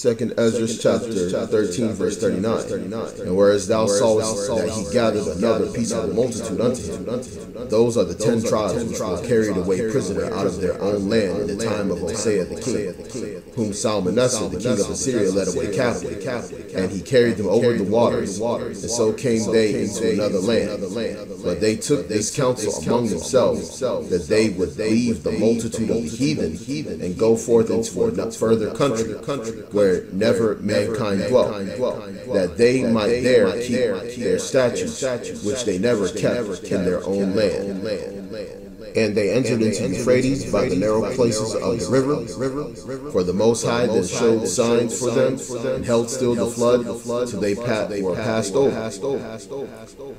Second Ezra chapter 13, verse 39. And whereas thou sawest that he gathered another piece of the multitude unto him, those are the ten tribes which were carried away prisoner out of their own land in the time of Hosea the king, whom Salmanassar the king of Assyria led away captive, and he carried them over the waters, and so came they into another land. But they took this counsel among themselves, that they would leave the multitude of the heathen and go forth into a further country, where never mankind dwelt, that they might there keep their statutes, which they never kept in their own land. And they entered into Euphrates by the narrow places of the river. For the Most High then showed signs for them, and held still the flood, till they were passed over.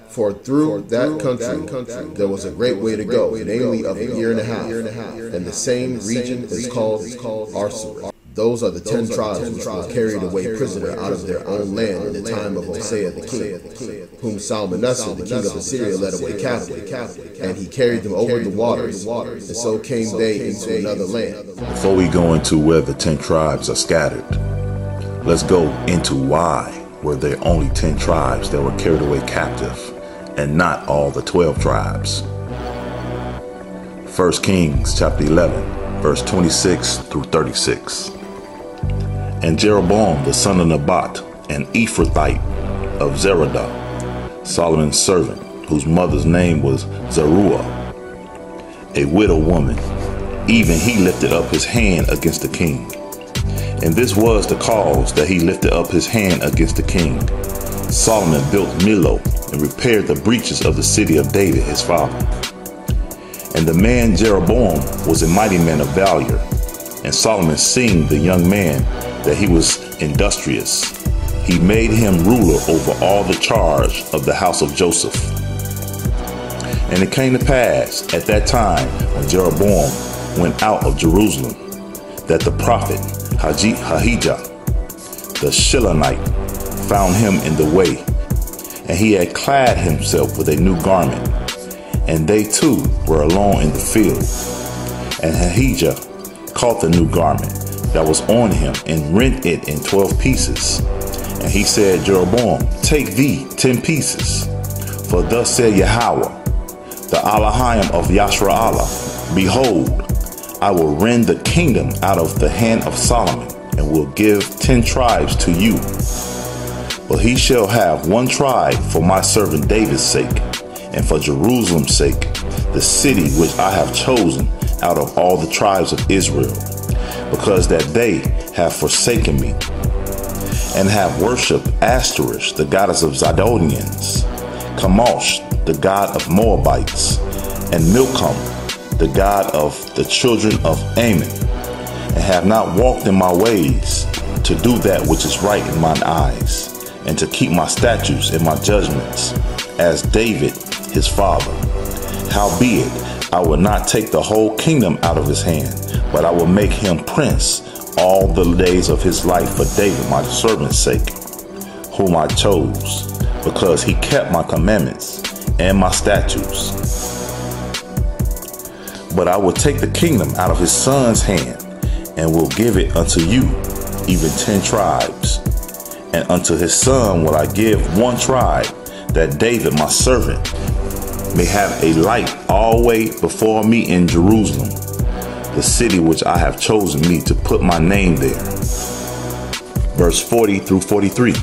For through that country there was a great way to go, namely of a year and a half. And the same region is called Arsar. Those are the ten tribes which were carried away prisoner out of their own land in the time of Hosea the king, whom Salmanassar the king of Assyria led away captive, and he carried them over the waters, and so came they into another land. Before we go into where the ten tribes are scattered, let's go into why were there only ten tribes that were carried away captive, and not all the twelve tribes. 1 Kings chapter 11, verse 26 through 36. And Jeroboam the son of Nebat, an Ephrathite of Zeradah, Solomon's servant, whose mother's name was Zeruah, a widow woman, even he lifted up his hand against the king. And this was the cause that he lifted up his hand against the king. Solomon built Millo and repaired the breaches of the city of David his father. And the man Jeroboam was a mighty man of valor, and Solomon seeing the young man that he was industrious. He made him ruler over all the charge of the house of Joseph. And it came to pass at that time when Jeroboam went out of Jerusalem that the prophet Ahijah, the Shilonite, found him in the way, and he had clad himself with a new garment, and they two were alone in the field. And Ahijah caught the new garment that was on him and rent it in 12 pieces. And he said, Jeroboam, take thee 10 pieces. For thus said Yahweh, the Elohim of Yasharahla, Behold, I will rend the kingdom out of the hand of Solomon and will give 10 tribes to you. But he shall have one tribe for my servant David's sake, and for Jerusalem's sake, the city which I have chosen out of all the tribes of Israel because that they have forsaken me and have worshipped Ashtoreth, the goddess of Zidonians, Chemosh, the god of Moabites, and Milcom, the god of the children of Ammon, and have not walked in my ways to do that which is right in mine eyes, and to keep my statutes and my judgments, as David his father. Howbeit, I will not take the whole kingdom out of his hand, but I will make him prince all the days of his life for David, my servant's sake, whom I chose, because he kept my commandments and my statutes. But I will take the kingdom out of his son's hand, and will give it unto you, even ten tribes. And unto his son will I give one tribe, that David, my servant, may have a light always before me in Jerusalem, the city which I have chosen me to put my name there. Verse 40 through 43.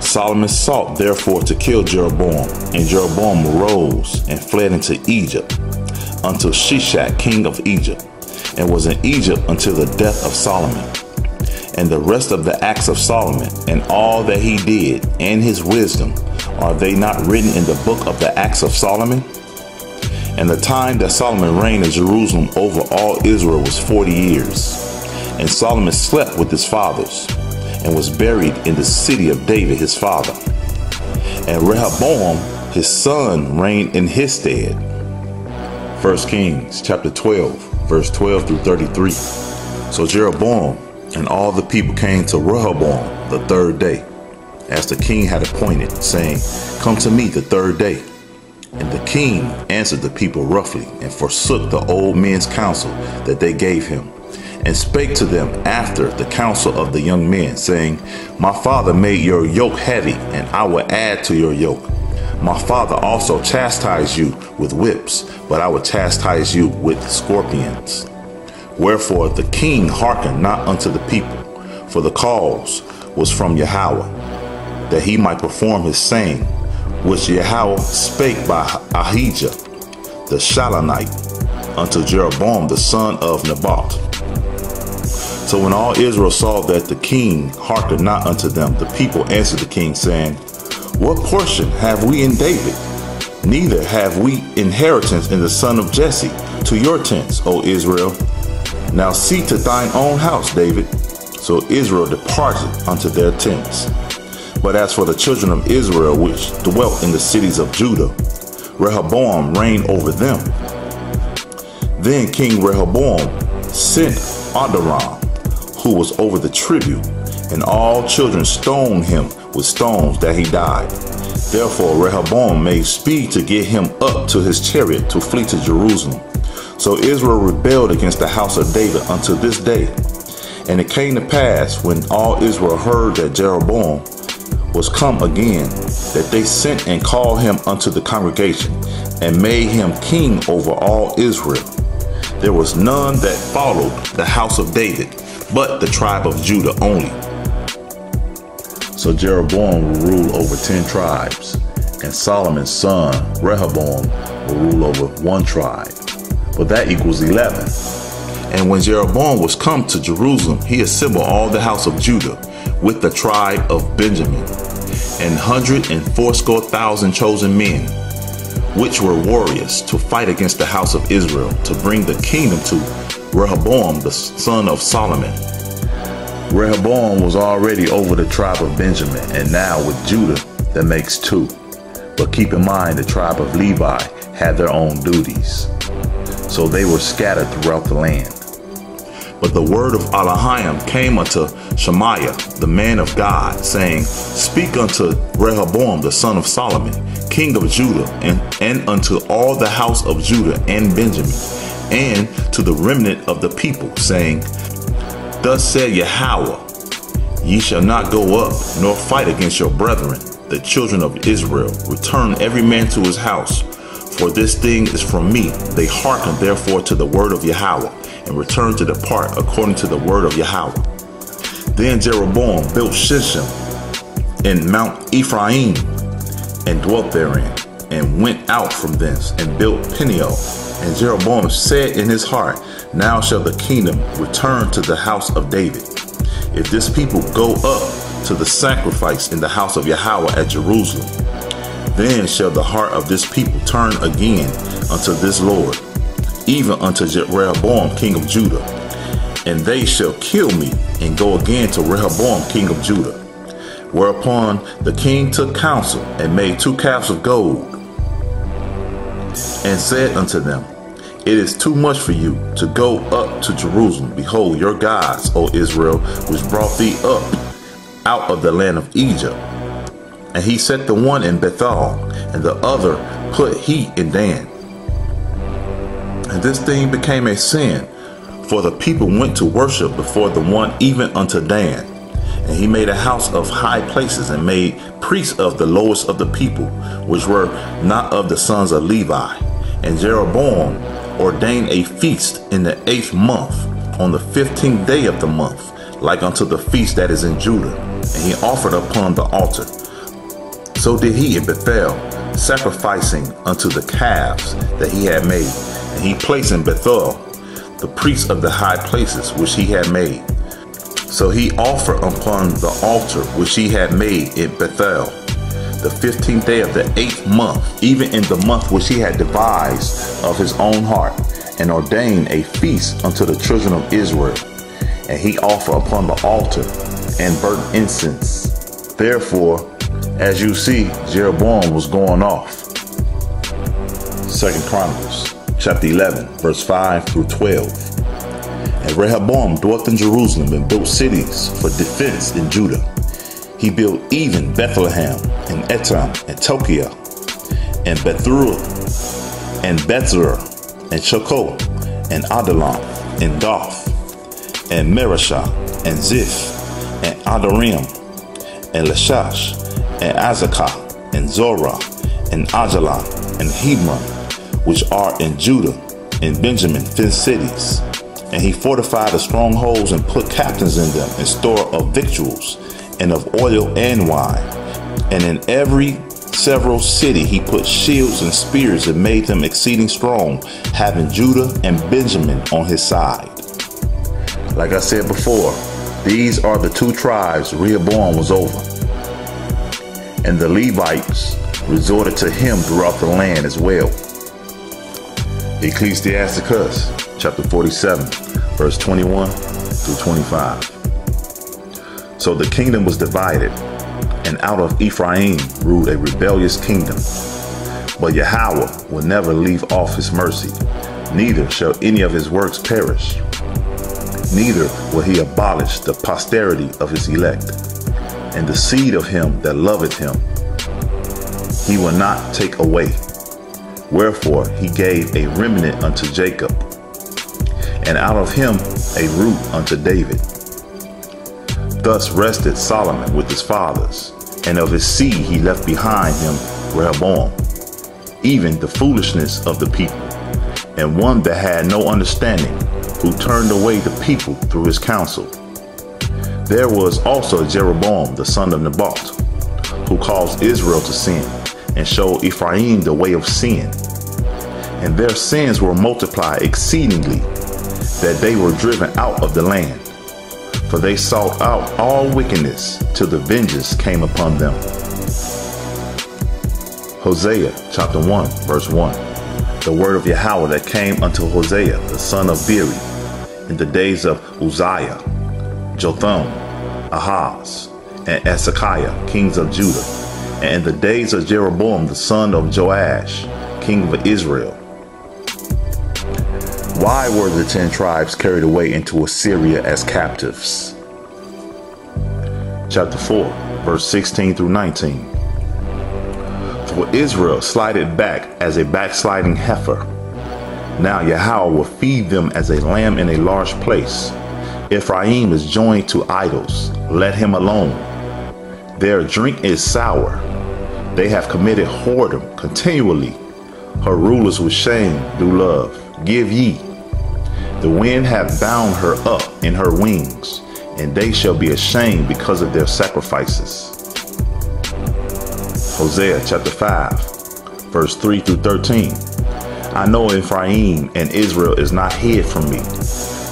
Solomon sought therefore to kill Jeroboam, and Jeroboam arose and fled into Egypt unto Shishak, king of Egypt, and was in Egypt until the death of Solomon. And the rest of the acts of Solomon, and all that he did, and his wisdom, are they not written in the book of the Acts of Solomon? And the time that Solomon reigned in Jerusalem over all Israel was 40 years. And Solomon slept with his fathers and was buried in the city of David his father. And Rehoboam his son reigned in his stead. 1 Kings chapter 12, verse 12 through 33. So Jeroboam and all the people came to Rehoboam the third day as the king had appointed, saying, Come to me the third day. And the king answered the people roughly, and forsook the old men's counsel that they gave him, and spake to them after the counsel of the young men, saying, My father made your yoke heavy, and I will add to your yoke. My father also chastised you with whips, but I will chastise you with scorpions. Wherefore the king hearkened not unto the people, for the cause was from Yahweh, that he might perform his saying, which Yahweh spake by Ahijah the Shilonite unto Jeroboam the son of Nebat. So when all Israel saw that the king hearkened not unto them, the people answered the king, saying, What portion have we in David? Neither have we inheritance in the son of Jesse. To your tents, O Israel. Now see to thine own house, David. So Israel departed unto their tents. But as for the children of Israel which dwelt in the cities of Judah, Rehoboam reigned over them. Then King Rehoboam sent Adoram, who was over the tribute, and all children stoned him with stones that he died. Therefore Rehoboam made speed to get him up to his chariot to flee to Jerusalem. So Israel rebelled against the house of David unto this day. And it came to pass when all Israel heard that Jeroboam was come again, that they sent and called him unto the congregation, and made him king over all Israel. There was none that followed the house of David, but the tribe of Judah only. So Jeroboam will rule over ten tribes, and Solomon's son Rehoboam will rule over one tribe. But that equals 11. And when Jeroboam was come to Jerusalem, he assembled all the house of Judah with the tribe of Benjamin, and hundred and fourscore thousand chosen men, which were warriors, to fight against the house of Israel, to bring the kingdom to Rehoboam the son of Solomon. Rehoboam was already over the tribe of Benjamin, and now with Judah, that makes two. But keep in mind, the tribe of Levi had their own duties, so they were scattered throughout the land. But the word of Elohim came unto Shemaiah, the man of God, saying, Speak unto Rehoboam, the son of Solomon, king of Judah, and, and unto all the house of Judah and Benjamin, and to the remnant of the people, saying, Thus said Yahweh, Ye shall not go up, nor fight against your brethren, the children of Israel. Return every man to his house, for this thing is from me. They hearken therefore to the word of Yahweh and returned to depart according to the word of Yahweh. Then Jeroboam built Shechem in Mount Ephraim and dwelt therein, and went out from thence and built Peniel. And Jeroboam said in his heart, Now shall the kingdom return to the house of David. If this people go up to the sacrifice in the house of Yahweh at Jerusalem, then shall the heart of this people turn again unto this Lord even unto Rehoboam king of Judah. And they shall kill me and go again to Rehoboam king of Judah. Whereupon the king took counsel and made two calves of gold and said unto them, It is too much for you to go up to Jerusalem. Behold, your gods, O Israel, which brought thee up out of the land of Egypt. And he set the one in Bethel, and the other put he in Dan. And this thing became a sin, for the people went to worship before the one even unto Dan. And he made a house of high places and made priests of the lowest of the people, which were not of the sons of Levi. And Jeroboam ordained a feast in the eighth month, on the fifteenth day of the month, like unto the feast that is in Judah. And he offered upon the altar. So did he in Bethel, sacrificing unto the calves that he had made he placed in Bethel the priests of the high places which he had made. So he offered upon the altar which he had made in Bethel the fifteenth day of the eighth month, even in the month which he had devised of his own heart, and ordained a feast unto the children of Israel. And he offered upon the altar and burnt incense. Therefore, as you see, Jeroboam was going off. Second Chronicles chapter 11, verse 5 through 12. And Rehoboam dwelt in Jerusalem and built cities for defense in Judah. He built even Bethlehem and Etam and Tekoa and Bethur and Bethzer and Shoco and Adullam and Gath and Mareshah and Ziph and Adoram and Lachish and Azekah and Zorah and Ajalon and Hebron, which are in Judah and Benjamin, fenced cities. And he fortified the strongholds and put captains in them, and store of victuals, and of oil and wine. And in every several city he put shields and spears and made them exceeding strong, having Judah and Benjamin on his side. Like I said before, these are the two tribes Rehoboam was over. And the Levites resorted to him throughout the land as well. Ecclesiasticus chapter 47, verse 21 through 25. So the kingdom was divided, and out of Ephraim ruled a rebellious kingdom. But Yahweh will never leave off his mercy, neither shall any of his works perish. Neither will he abolish the posterity of his elect, and the seed of him that loveth him. He will not take away. Wherefore he gave a remnant unto Jacob, and out of him a root unto David. Thus rested Solomon with his fathers, and of his seed he left behind him Rehoboam, even the foolishness of the people, and one that had no understanding, who turned away the people through his counsel. There was also Jeroboam the son of Nebat, who caused Israel to sin, and showed Ephraim the way of sin. And their sins were multiplied exceedingly, that they were driven out of the land. For they sought out all wickedness till the vengeance came upon them. Hosea chapter 1, verse 1. The word of Yahweh that came unto Hosea, the son of Beeri, in the days of Uzziah, Jotham, Ahaz, and Ezekiah, kings of Judah, and the days of Jeroboam, the son of Joash, king of Israel. Why were the ten tribes carried away into Assyria as captives? Chapter 4, verse 16 through 19. For Israel slided back as a backsliding heifer. Now Yahweh will feed them as a lamb in a large place. Ephraim is joined to idols. Let him alone. Their drink is sour. They have committed whoredom continually. Her rulers with shame do love. Give ye. The wind hath bound her up in her wings, and they shall be ashamed because of their sacrifices. Hosea chapter 5, verse 3 through 13. I know Ephraim and Israel is not hid from me.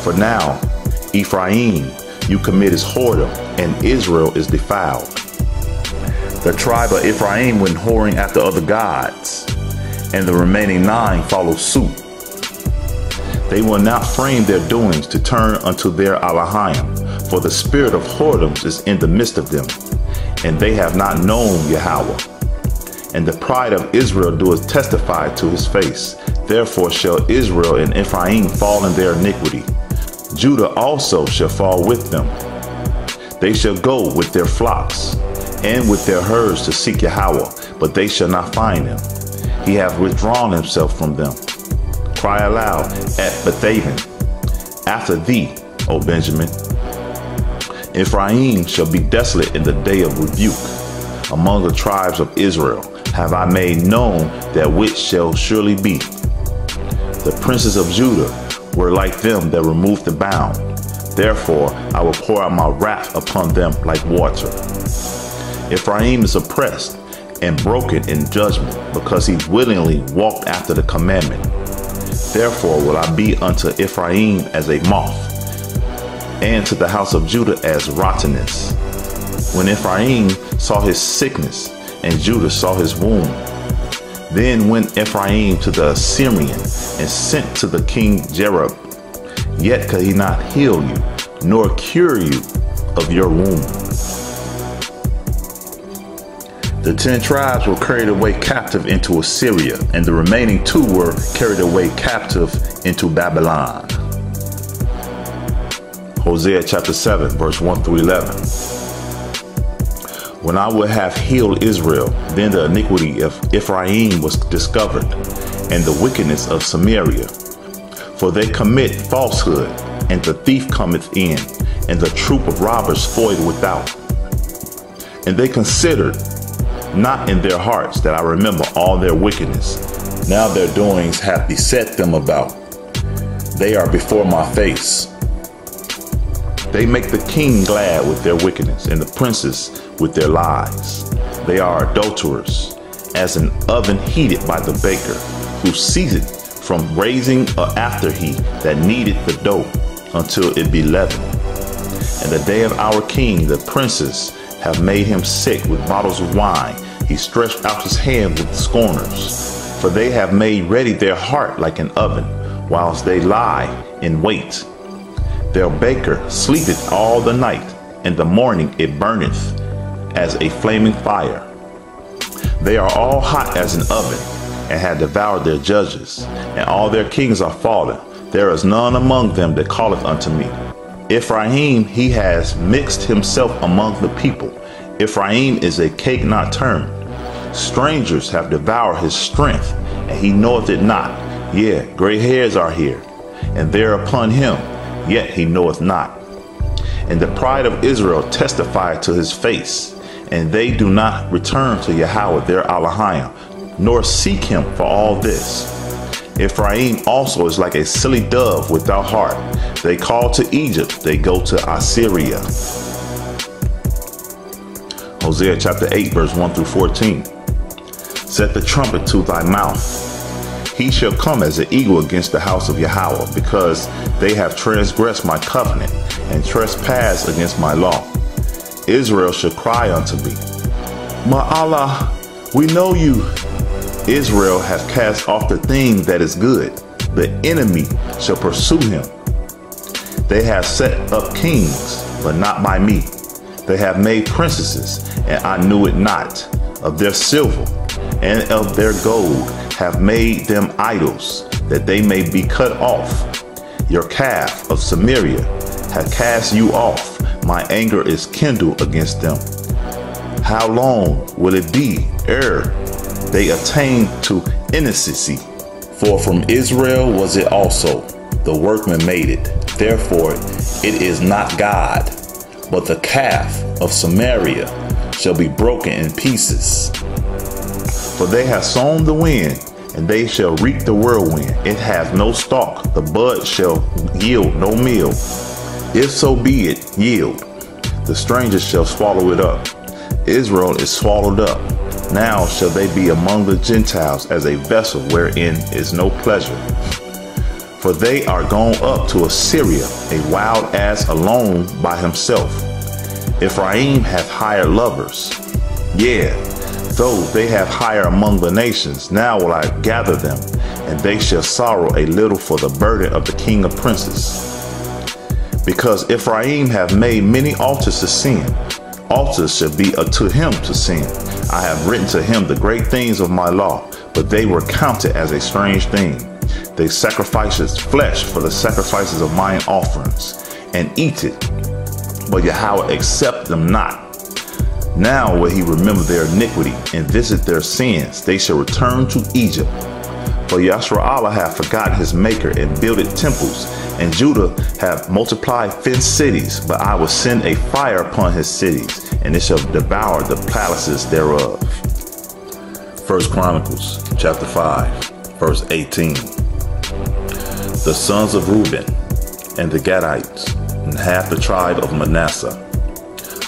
For now, Ephraim, you commit is whoredom, and Israel is defiled. The tribe of Ephraim went whoring after other gods, and the remaining nine followed suit. They will not frame their doings to turn unto their Elohim, for the spirit of whoredoms is in the midst of them, and they have not known Yahweh. And the pride of Israel doeth testify to his face. Therefore shall Israel and Ephraim fall in their iniquity. Judah also shall fall with them. They shall go with their flocks and with their herds to seek Yahweh, but they shall not find him. He hath withdrawn himself from them. Cry aloud at Bethaven. After thee, O Benjamin. Ephraim shall be desolate in the day of rebuke. Among the tribes of Israel have I made known that which shall surely be. The princes of Judah were like them that removed the bound. Therefore I will pour out my wrath upon them like water. Ephraim is oppressed and broken in judgment because he willingly walked after the commandment. Therefore will I be unto Ephraim as a moth, and to the house of Judah as rottenness. When Ephraim saw his sickness, and Judah saw his wound, then went Ephraim to the Assyrian and sent to the king Jareb. Yet could he not heal you, nor cure you of your wound. The ten tribes were carried away captive into Assyria, and the remaining two were carried away captive into Babylon. Hosea chapter 7, verse 1 through 11. when I would have healed Israel, then the iniquity of Ephraim was discovered, and the wickedness of Samaria. For they commit falsehood, and the thief cometh in, and the troop of robbers foiled without. And they considered not in their hearts that I remember all their wickedness. Now their doings have beset them about. They are before my face. They make the king glad with their wickedness, and the princes with their lies. They are adulterers, as an oven heated by the baker, who seasoned from raising a after heat that kneaded the dough until it be leavened. And the day of our king, the princes have made him sick with bottles of wine. He stretched out his hand with scorners. For they have made ready their heart like an oven, whilst they lie in wait. Their baker sleepeth all the night, and the morning it burneth as a flaming fire. They are all hot as an oven, and have devoured their judges, and all their kings are fallen. There is none among them that calleth unto me. Ephraim, he has mixed himself among the people. Ephraim is a cake not turned. Strangers have devoured his strength, and he knoweth it not. Yea, gray hairs are here, and there upon him, yet he knoweth not. And the pride of Israel testifieth to his face, and they do not return to Yahweh their Elohim, nor seek him for all this. Ephraim also is like a silly dove without heart. They call to Egypt, they go to Assyria. Hosea chapter 8, verse 1 through 14. Set the trumpet to thy mouth. He shall come as an eagle against the house of Yahweh, because they have transgressed my covenant and trespassed against my law. Israel shall cry unto me, My Allah, we know you. Israel hath cast off the thing that is good. The enemy shall pursue him. They have set up kings, but not by me. They have made princesses, and I knew it not. Of their silver and of their gold have made them idols, that they may be cut off. Your calf of Samaria hath cast you off my anger is kindled against them. How long will it be ere they attain to innocency? For from Israel was it also, the workman made it. Therefore it is not God, but the calf of Samaria shall be broken in pieces. For they have sown the wind, and they shall reap the whirlwind. It hath no stalk, the bud shall yield no meal. If so be it yield, the strangers shall swallow it up. Israel is swallowed up. Now shall they be among the Gentiles as a vessel wherein is no pleasure. For they are gone up to Assyria, a wild ass alone by himself. Ephraim hath hired lovers. Yeah, though they have hired among the nations, now will I gather them, and they shall sorrow a little for the burden of the king of princes. Because Ephraim have made many altars to sin, altars shall be to him to sin. I have written to him the great things of my law, but they were counted as a strange thing. They sacrifice his flesh for the sacrifices of mine offerings, and eat it, but Yahweh accept them not. Now will he remember their iniquity and visit their sins. They shall return to Egypt. For Yasharahla hath forgotten his maker and builded temples, and Judah have multiplied fenced cities, but I will send a fire upon his cities, and it shall devour the palaces thereof. First Chronicles chapter 5, verse 18. The sons of Reuben and the Gadites, and half the tribe of Manasseh,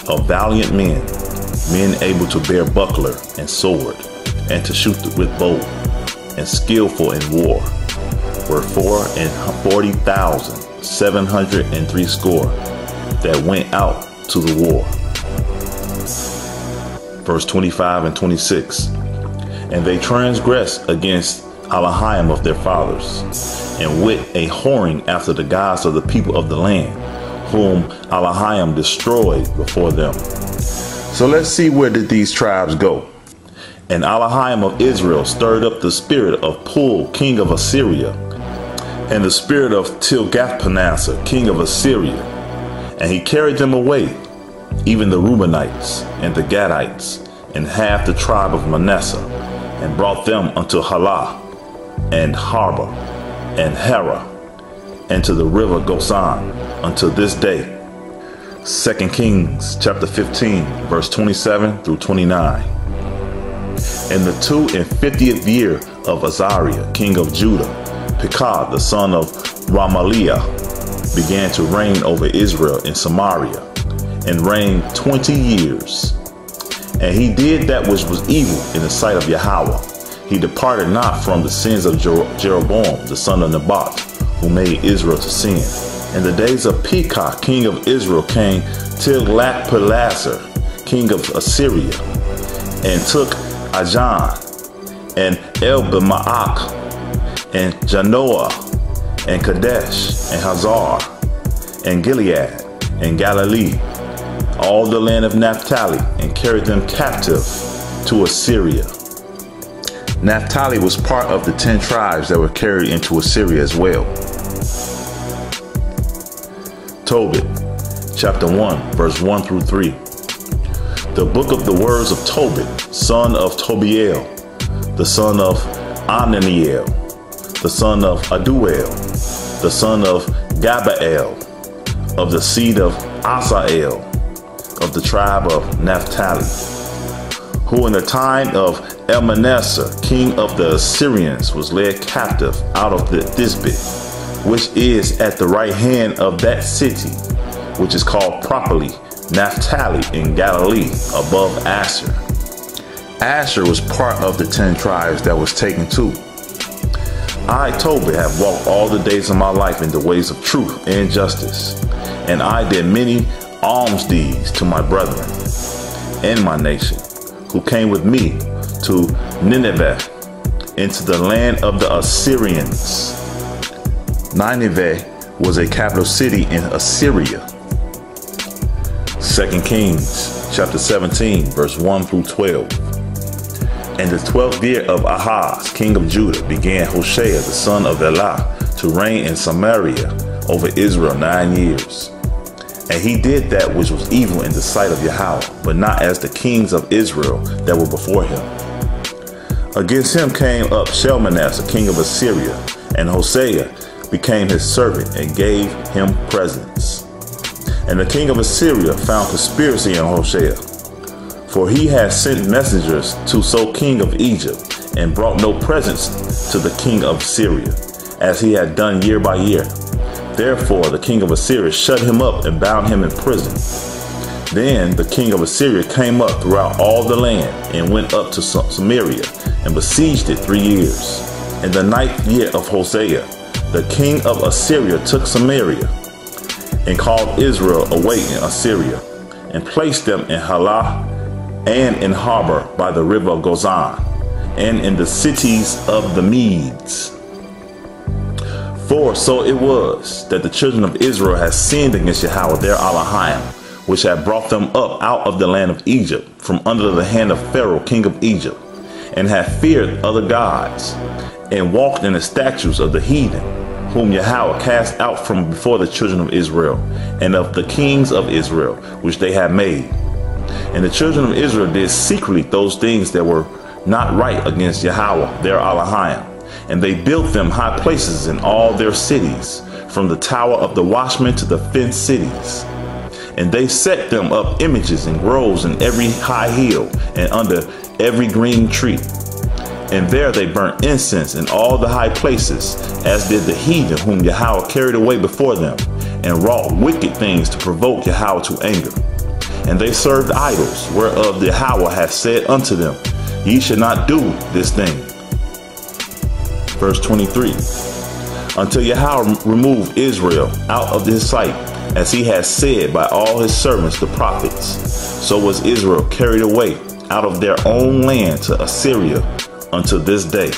of valiant men, men able to bear buckler and sword, and to shoot with bow and skillful in war were four and forty thousand seven hundred and three score that went out to the war. Verse 25 and 26. And they transgressed against Elohim of their fathers, and went a whoring after the gods of the people of the land, whom Elohim destroyed before them. So let's see where did these tribes go. And Elohim of Israel stirred up the spirit of Pul, king of Assyria, and the spirit of Tilgathpilneser, king of Assyria, and he carried them away, even the Reubenites and the Gadites, and half the tribe of Manasseh, and brought them unto Halah, and Habor, and Hara, and to the river Gozan, unto this day. 2 Kings chapter 15, verse 27 through 29. In the two and fiftieth year of Azariah, king of Judah, Pekah, the son of Remaliah, began to reign over Israel in Samaria, and reigned twenty years. And he did that which was evil in the sight of Yahweh. He departed not from the sins of Jeroboam, the son of Nebat, who made Israel to sin. In the days of Pekah, king of Israel, came Tiglath-Pileser, king of Assyria, and took Ajan, and El-Bema'ach, and Janoah, and Kadesh, and Hazor, and Gilead, and Galilee, all the land of Naphtali, and carried them captive to Assyria. Naphtali was part of the ten tribes that were carried into Assyria as well. Tobit, chapter 1, verse 1 through 3. The book of the words of Tobit, son of Tobiel, the son of Ananiel, the son of Aduel, the son of Gabael, of the seed of Asael, of the tribe of Naphtali, who in the time of Enemessar, king of the Assyrians, was led captive out of the Thisbe, which is at the right hand of that city, which is called properly Naphtali in Galilee, above Asher. Asher was part of the ten tribes that was taken too. I, Tobit, have walked all the days of my life in the ways of truth and justice, and I did many alms deeds to my brethren and my nation, who came with me to Nineveh, into the land of the Assyrians. Nineveh was a capital city in Assyria. 2 Kings chapter 17, verse 1 through 12. In the twelfth year of Ahaz, king of Judah, began Hoshea the son of Elah to reign in Samaria over Israel nine years. And he did that which was evil in the sight of Yahweh, but not as the kings of Israel that were before him. Against him came up Shalmaneser, king of Assyria, and Hosea became his servant and gave him presents. And the king of Assyria found conspiracy in Hosea, for he had sent messengers to So king of Egypt, and brought no presents to the king of Syria, as he had done year by year. Therefore, the king of Assyria shut him up and bound him in prison. Then the king of Assyria came up throughout all the land and went up to Samaria and besieged it three years. In the ninth year of Hosea, the king of Assyria took Samaria and called Israel away in Assyria and placed them in Halah and in Habor by the river Gozan and in the cities of the Medes. For so it was that the children of Israel had sinned against Yahweh their Elohim, which had brought them up out of the land of Egypt, from under the hand of Pharaoh, king of Egypt, and had feared other gods, and walked in the statues of the heathen, whom Yahweh cast out from before the children of Israel, and of the kings of Israel, which they had made. And the children of Israel did secretly those things that were not right against Yahweh, their Elohim and they built them high places in all their cities, from the tower of the watchman to the fenced cities. And they set them up images and groves in every high hill and under every green tree. And there they burnt incense in all the high places, as did the heathen whom Yahweh carried away before them, and wrought wicked things to provoke Yahweh to anger. And they served idols, whereof the Yahweh hath said unto them, Ye shall not do this thing. Verse 23 Until Yahweh remove Israel out of his sight, as he has said by all his servants the prophets, so was Israel carried away out of their own land to Assyria unto this day.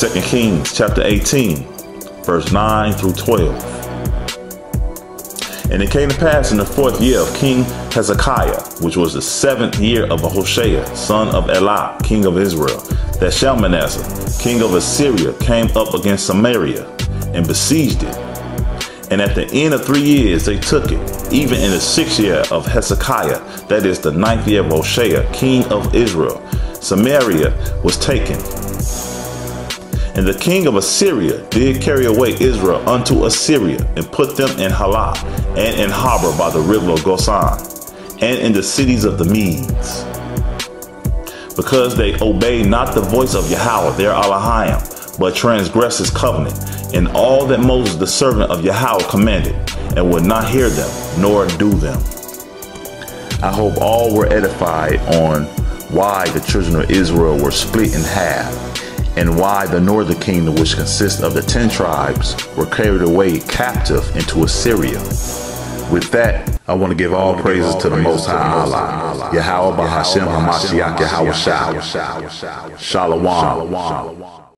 2 Kings chapter 18, verse 9 through 12. And it came to pass in the fourth year of King Hezekiah, which was the seventh year of Hoshea, son of Elah, king of Israel, that Shalmaneser, king of Assyria, came up against Samaria and besieged it. And at the end of three years, they took it. Even in the sixth year of Hezekiah, that is the ninth year of Hoshea, king of Israel, Samaria was taken. And the king of Assyria did carry away Israel unto Assyria, and put them in Halah, and in Habor by the river of Gozan, and in the cities of the Medes. Because they obeyed not the voice of Yahweh, their Elohim, but transgressed his covenant, and all that Moses the servant of Yahweh commanded, and would not hear them, nor do them. I hope all were edified on why the children of Israel were split in half, and why the northern kingdom, which consists of the ten tribes, were carried away captive into Assyria. With that, I want to give all praises to the Most High Allah, Yahweh Bahashem Hamashiach Yahweh Shah. Shalom.